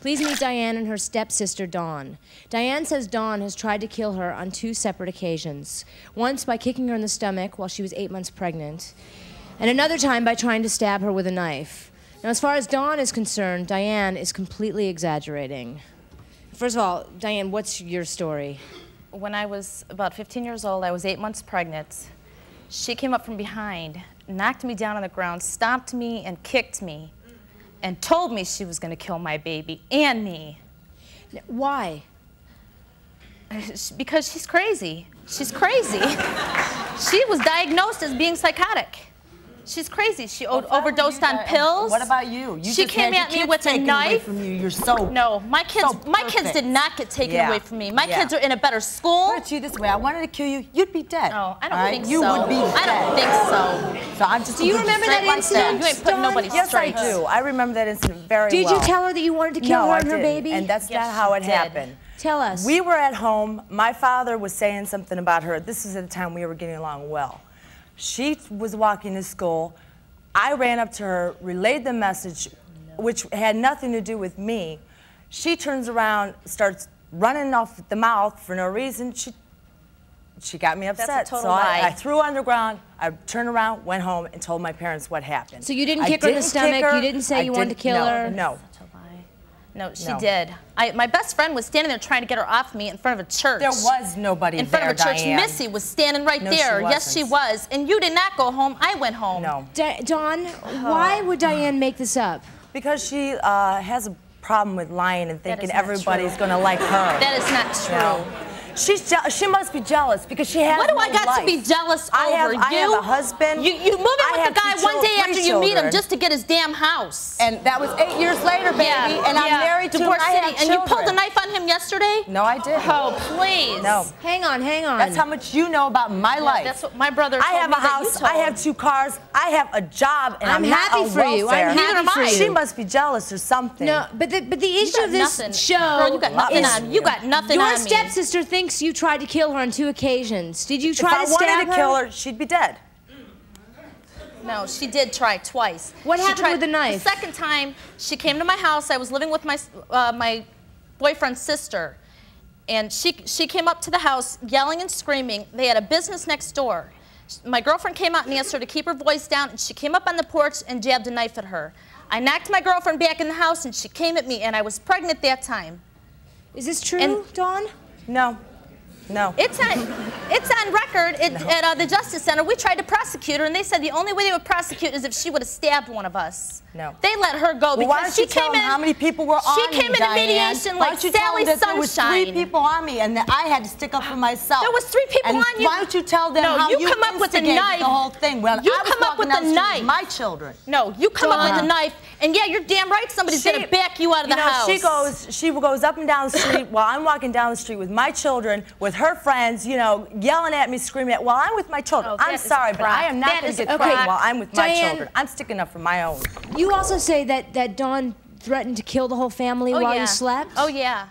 Please meet Diane and her stepsister, Dawn. Diane says Dawn has tried to kill her on two separate occasions. Once by kicking her in the stomach while she was eight months pregnant, and another time by trying to stab her with a knife. Now, as far as Dawn is concerned, Diane is completely exaggerating. First of all, Diane, what's your story? When I was about 15 years old, I was eight months pregnant. She came up from behind, knocked me down on the ground, stomped me, and kicked me and told me she was going to kill my baby and me. Why? Because she's crazy. She's crazy. she was diagnosed as being psychotic. She's crazy. She well, overdosed on pills. What about you? you she came at me with a knife. from you. You're so no. My kids, so my kids did not get taken yeah. away from me. My yeah. kids are in a better school. Put you this way. I wanted to kill you. You'd be dead. Oh, I don't right? think you so. You would be dead. I don't think so. So I'm just. Do you remember that incident? You ain't putting nobody yes, straight. Yes, I do. I remember that incident very did well. Did you tell her that you wanted to kill no, her and her baby? And that's yes, not how it did. happened. Tell us. We were at home. My father was saying something about her. This is at the time we were getting along well. She was walking to school. I ran up to her, relayed the message, which had nothing to do with me. She turns around, starts running off the mouth for no reason. She, she got me upset. so I, I, threw her on the ground. I turned around, went home, and told my parents what happened. So you didn't kick her in the stomach? Her. You didn't say I you wanted to kill no, her? No. No, she no. did. I, my best friend was standing there trying to get her off me in front of a church. There was nobody in front there, of a church. Diane. Missy was standing right no, there. She yes, she was. And you did not go home. I went home. No. Da Dawn, why would Diane make this up? Because she uh, has a problem with lying and thinking everybody's going to like her. That is not true. No. She's she must be jealous because she has. What do no I got life. to be jealous I over? have, you? I have a husband. You you move in with the guy one day after you meet him just to get his damn house. And that was eight years later, baby. Yeah, and I'm married to Divorce. City. And you pulled a knife on him yesterday? No, I didn't. Oh, please. No. Hang on, hang on. That's how much you know about my yeah, life. That's what my brother. I have a house. I have two cars. I have a job, and I'm, I'm happy for you. I'm happy for you. She must be jealous or something. No, but the but the issue of this nothing. show Girl, you got nothing is on. You got nothing your on me. stepsister thinks you tried to kill her on two occasions. Did you try if to stab I wanted to kill her, she'd be dead. No, she did try twice. What she happened tried, with the knife? The second time, she came to my house. I was living with my uh, my boyfriend's sister, and she she came up to the house yelling and screaming. They had a business next door. My girlfriend came out and asked her to keep her voice down, and she came up on the porch and jabbed a knife at her. I knocked my girlfriend back in the house, and she came at me, and I was pregnant that time. Is this true, and, Dawn? No. No. It's on, it's on record it, no. at uh, the Justice Center. We tried to prosecute her, and they said the only way they would prosecute is if she would have stabbed one of us. No. They let her go well, because she came in. How many people were on She came me, in mediation why like you Sally tell them that Sunshine. There was three people on me, and that I had to stick up for myself. There was three people and on you. Why don't you tell them no, how you, you come up with a knife. the whole thing? Well, you I come up with a knife. My children. No, you come up with a knife, and yeah, you're damn right. Somebody's she, gonna back you out of you the know, house. She goes, she goes up and down the street while I'm walking down the street with my children, with her friends, you know, yelling at me, screaming at. While I'm with my children, oh, I'm sorry, but I am not going to get okay. while I'm with Diane, my children. I'm sticking up for my own. You also say that that Dawn threatened to kill the whole family oh, while yeah. you slept? Oh, yeah.